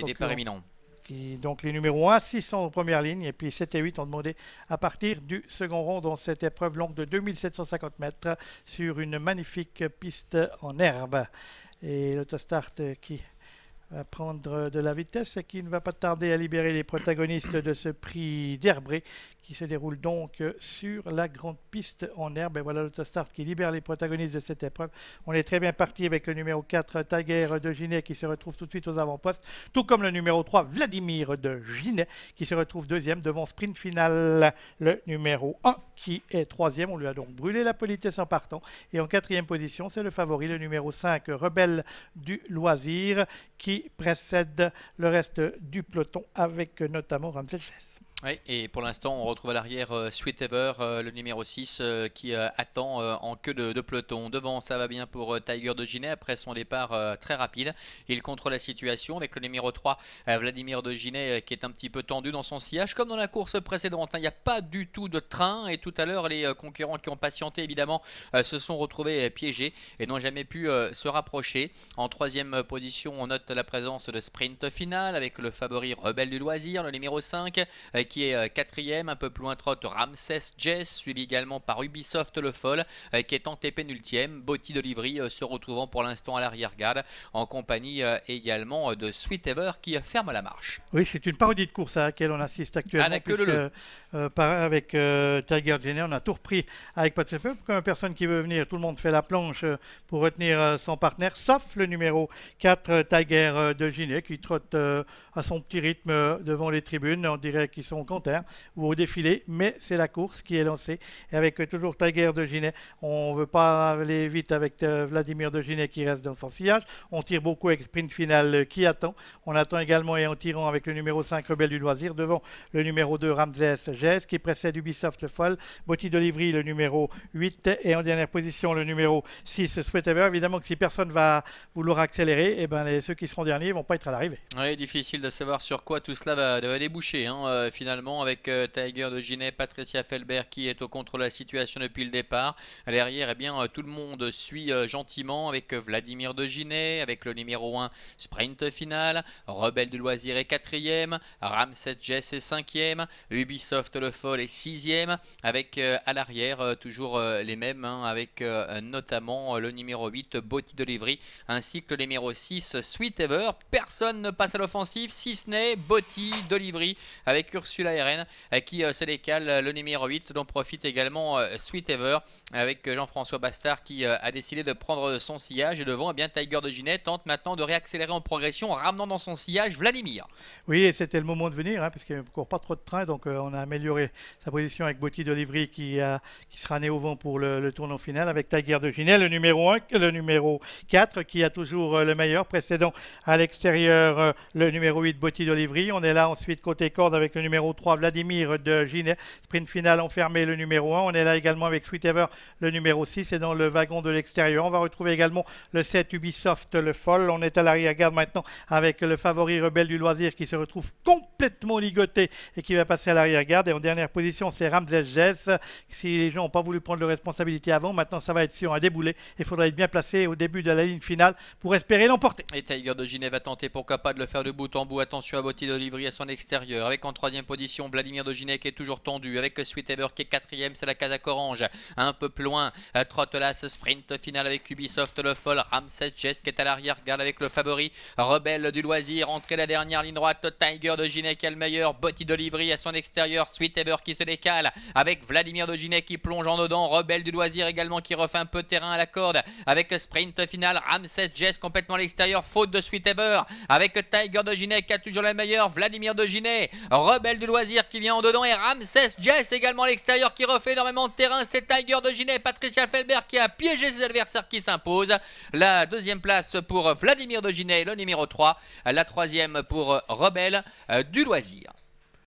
Les départs éminents. donc les numéros 1, 6 sont en première ligne et puis 7 et 8 ont demandé à partir du second rond dans cette épreuve longue de 2750 mètres sur une magnifique piste en herbe. Et l'autostart qui va prendre de la vitesse et qui ne va pas tarder à libérer les protagonistes de ce prix d'Herbré qui se déroule donc sur la grande piste en herbe. Et voilà l'autostart qui libère les protagonistes de cette épreuve. On est très bien parti avec le numéro 4, Tiger de Ginet, qui se retrouve tout de suite aux avant-postes, tout comme le numéro 3, Vladimir de Ginet, qui se retrouve deuxième devant sprint final, le numéro 1, qui est troisième. On lui a donc brûlé la politesse en partant. Et en quatrième position, c'est le favori, le numéro 5, Rebelle du Loisir, qui précède le reste du peloton avec notamment Ramsey oui, et pour l'instant, on retrouve à l'arrière euh, Sweet Ever, euh, le numéro 6, euh, qui attend en queue de, peloton. Devant, ça va bien pour Tiger de Ginet après son départ très rapide. Il contrôle la situation avec le numéro 3, Vladimir de Ginet, qui est un petit peu tendu dans son sillage, comme dans la course précédente. Hein. Il n'y a pas du tout de train, et tout à l'heure, les concurrents qui ont patienté, évidemment, se sont retrouvés piégés et n'ont jamais pu se rapprocher. En troisième position, on note la présence de sprint final avec le favori Rebelle du Loisir, le numéro 5, qui est euh, quatrième, un peu plus loin trotte Ramsès Jess, suivi également par Ubisoft Le Foll, euh, qui est en pénultième. Botti de Livry euh, se retrouvant pour l'instant à l'arrière-garde, en compagnie également de Sweet Ever qui ferme la marche. Oui, c'est une parodie de course à laquelle on assiste actuellement. avec Tiger Jenner, on a tout repris avec Patsefeu. Comme personne qui veut venir, tout le monde fait la planche pour retenir son partenaire, sauf le numéro 4, Tiger de Ginet, qui trotte à son petit rythme devant les tribunes. On dirait qu'ils sont compteur ou au défilé, mais c'est la course qui est lancée. Et avec euh, toujours Tiger de Ginet, on veut pas aller vite avec euh, Vladimir de Ginet qui reste dans son sillage. On tire beaucoup avec sprint final euh, qui attend. On attend également et en tirant avec le numéro 5 Rebelle du Loisir devant le numéro 2 Ramsès Gess qui précède Ubisoft Le Foll, Botti de le numéro 8 et en dernière position le numéro 6 Sweetever. Évidemment que si personne va vouloir accélérer, et eh ben ceux qui seront derniers vont pas être à l'arrivée. Oui, difficile de savoir sur quoi tout cela va, va déboucher. Hein, finalement avec euh, Tiger de Ginet, Patricia Felbert qui est au contrôle de la situation depuis le départ. À l'arrière, eh bien, euh, tout le monde suit euh, gentiment avec Vladimir de Ginet, avec le numéro 1 sprint final, Rebelle du Loisir est quatrième, Ramset Jess est cinquième, Ubisoft Le Foll est sixième, avec à l'arrière toujours les mêmes, hein, avec notamment le numéro 8 Botti de Livry, ainsi que le numéro 6 Sweet Ever. Personne ne passe à l'offensive, si ce n'est Botti de Livry avec Ursula la RN qui euh, se décale euh, le numéro 8 dont profite également euh, Sweet Ever avec Jean-François Bastard qui a décidé de prendre son sillage. Et devant eh bien Tiger de Ginette tente maintenant de réaccélérer en progression en ramenant dans son sillage Vladimir. Oui c'était le moment de venir hein, parce qu'il a encore pas trop de train donc on a amélioré sa position avec Botti d'Olivry qui, qui sera né au vent pour le, tournoi final avec Tiger de Ginette le numéro 1 le numéro 4 qui a toujours le meilleur. Précédent à l'extérieur le numéro 8 Botti d'Olivry on est là ensuite côté corde avec le numéro 3, Vladimir de Ginet. Sprint final enfermé, le numéro 1. On est là également avec Sweet Ever, le numéro 6. Et dans le wagon de l'extérieur, on va retrouver également le 7 Ubisoft, le Foll. On est à l'arrière-garde maintenant avec le favori rebelle du loisir qui se retrouve complètement ligoté et qui va passer à l'arrière-garde. Et en dernière position, c'est Ramsey Jess. Si les gens n'ont pas voulu prendre de responsabilité avant, maintenant ça va être sur un déboulé. Il faudra être bien placé au début de la ligne finale pour espérer l'emporter. Et Tiger de Ginet va tenter pourquoi pas de le faire de bout en bout. Attention à Botti d'Olivry à son extérieur. Avec en troisième position Vladimir Doginet qui est toujours tendu avec Sweet Ever qui est quatrième. C'est la Kazakh Orange. Un peu plus loin, euh, ce sprint final avec Ubisoft le Foll. Ramset Jess qui est à l'arrière. Garde avec le favori. Rebelle du loisir. Entrée la dernière ligne droite. Tiger qui est le meilleur. Botti de Livry à son extérieur. Sweet Ever qui se décale avec Vladimir de Ginet qui plonge en dedans. Rebelle du loisir également qui refait un peu de terrain à la corde avec sprint final. Ramset Jess complètement à l'extérieur. Faute de Sweet Ever avec Tiger de Ginet qui a toujours le meilleur. Vladimir de Ginet. Rebelle du loisir qui vient en dedans et Ramsès Jess également à l'extérieur qui refait énormément de terrain. C'est Tiger de Ginet, Patricia Felbert qui a piégé ses adversaires qui s'imposent. La deuxième place pour Vladimir de Ginet, le numéro 3. La troisième pour Rebelle euh, du loisir.